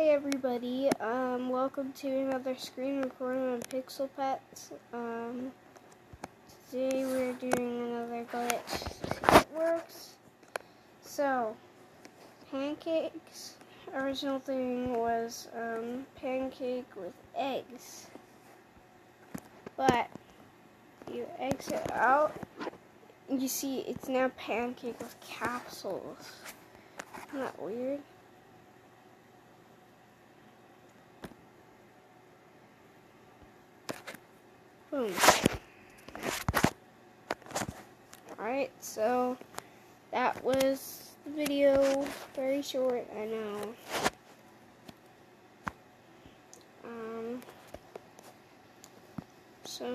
Hey everybody, um, welcome to another screen recording on Pixel Petz. Um, today we're doing another glitch. It works. So, pancakes. Original thing was um, pancake with eggs, but you exit out. You see, it's now pancake with capsules. Isn't that weird? Boom. Alright, so that was the video. Very short, I know. Um, so